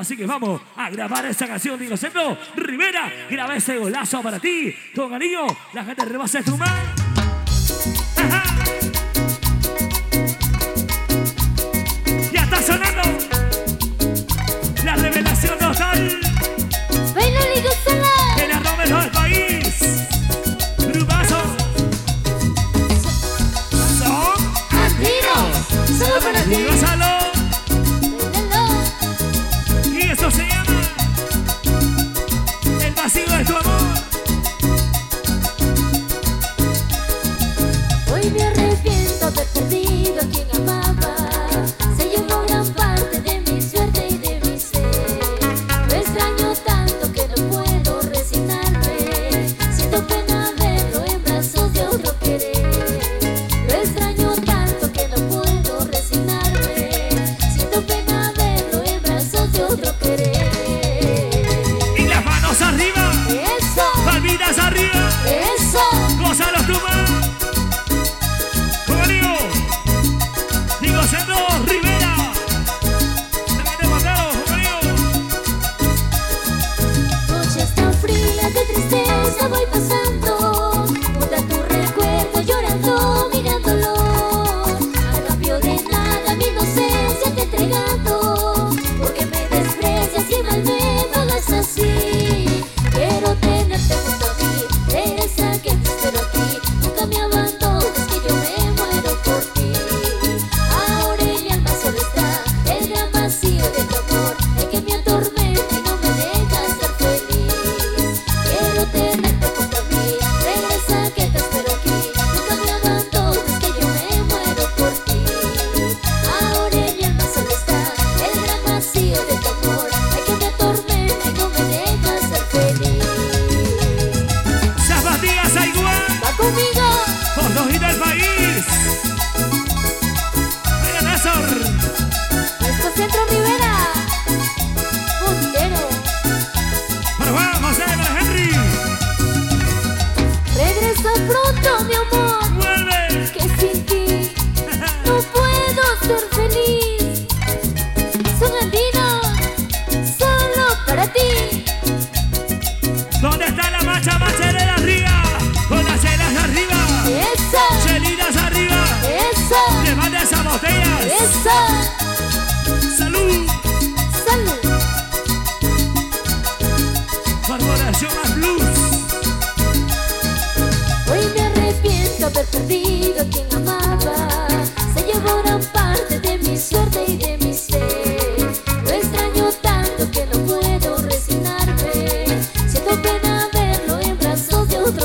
Así que vamos a grabar esa canción de Centro. Rivera, graba ese golazo para ti. Con anillo, la gente rebasa tu mano.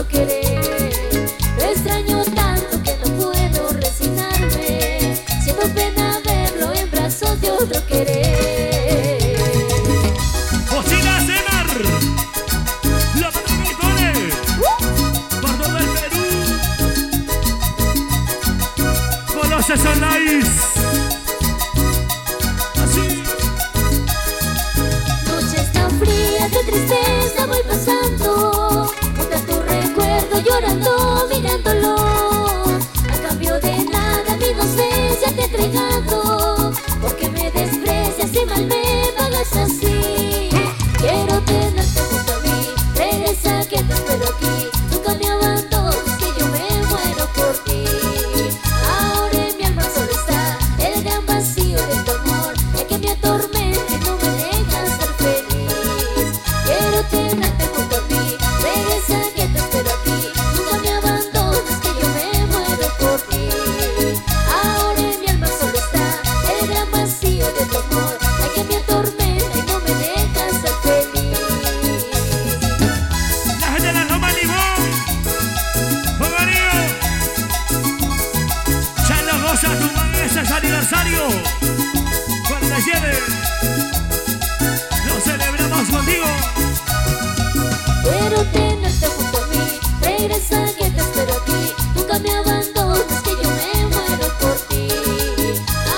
querer. Christmas Eve. que te espero aquí. Nunca me abandones, que yo me muero por ti.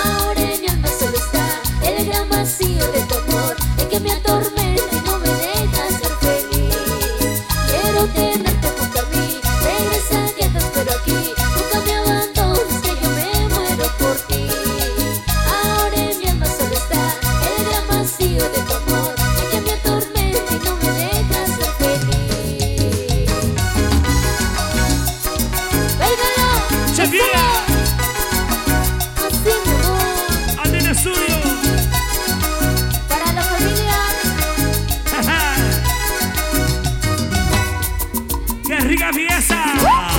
Ahora en mi alma solo está el gran vacío de tu amor, el que me atormenta y no me deja ser feliz. Quiero tener rica fiesta.